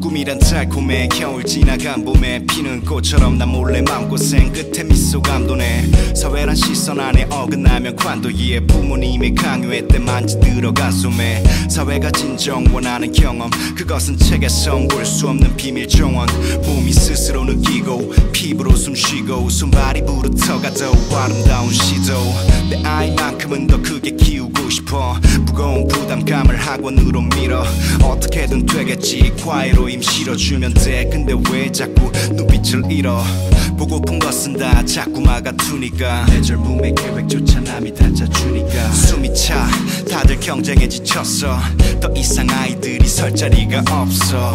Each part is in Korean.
꿈이란 달콤해 겨울 지나간 봄에 피는 꽃처럼 난 몰래 마음고생 끝에 미소 감도네. 사회란 시선 안에 어긋나면 관도이에 부모님의 강요했대 만지 들어간 숨에 사회가 진정 원하는 경험 그것은 책에선 볼 수 없는 비밀 정원. 몸이 스스로 느끼고 피부로 숨쉬고 손발이 부르터가 더 아름다운 시도. 내 아이만큼은 더 크게 키우고 싶어 무거운 부담감을 학원으로 밀어. 어떻게든 되겠지. 과외로 임 실어주면 돼. 근데 왜 자꾸 눈빛을 잃어? 보고픈 것은 다 자꾸 막아두니까. 내 젊음의 계획조차 남이 다 짜주니까. 숨이 차. 다들 경쟁에 지쳤어. 더 이상 아이들이 설 자리가 없어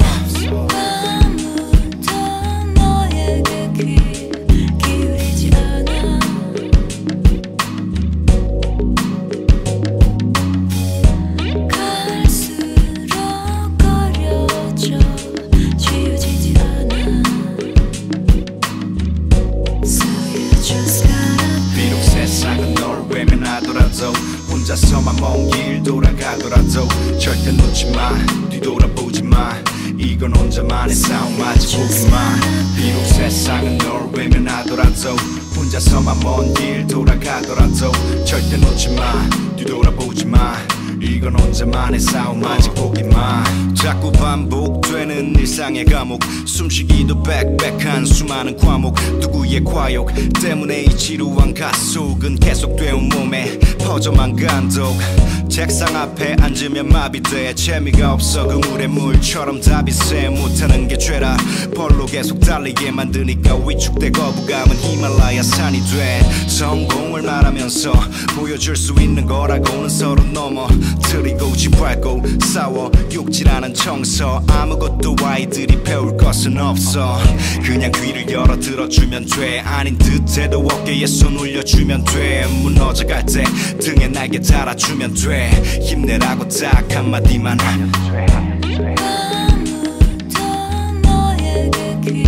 길 돌아가더라도 절대 놓지 마 뒤돌아보지 마. 이건 혼자만의 싸움 아직 보기만. 비록 세상은 널 외면하더라도 혼자서만 먼 길 돌아가더라도 절대 놓지 마 뒤돌아보지 마. 이건 혼자만의 싸움 아직 보기만. 자꾸 반복되는 일상의 감옥. 숨쉬기도 빽빽한 수많은 과목. 누구의 과욕 때문에 이 지루한 가속은 계속되온 몸에 퍼져만 간독. 책상 앞에 앉으면 마비돼 재미가 없어. 그물의 물처럼 답이 새 못하는 게 죄라. 벌로 계속 달리게 만드니까 위축돼 거부감은 히말라야 산이 돼. 성공을 말하면서 보여줄 수 있는 거라고는 서로 넘어. 들이고 짓밟고 싸워 욕질하는 청서 아무것도 아이들이 배울 것은 없어. 그냥 귀를 열어 들어주면 돼. 아닌 듯해도 어깨에 손 올려주면 돼. 무너져갈 때 등에 날개 달아주면 돼. 힘내라고 딱 한마디만 하면 돼. 아무도 너에게 귀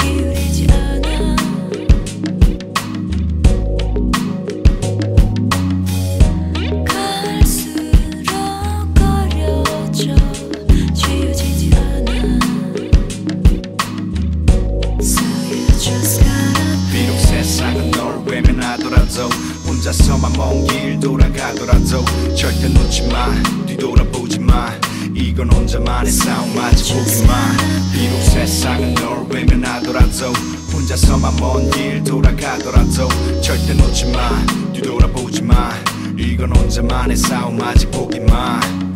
기울이지 않아. 갈수록 어려져 지워지지 않아. So you just gotta 비록 세상은 널 외면하더라도 혼자서만 먼 길 돌아가더라도 절대 놓지마 뒤돌아보지마. 이건 혼자만의 싸움 아직 보기만 비록 세상은 널 외면하더라도 혼자서만 먼 길 돌아가더라도 절대 놓지마 뒤돌아보지마. 이건 혼자만의 싸움 아직 보기만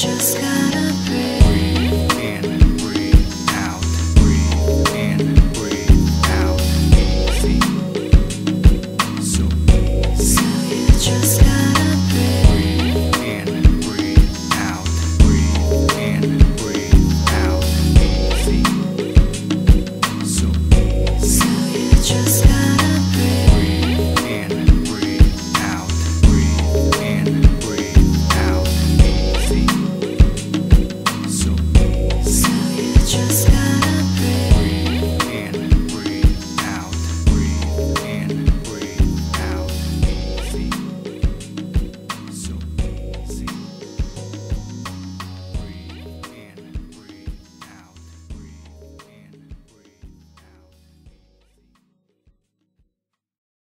just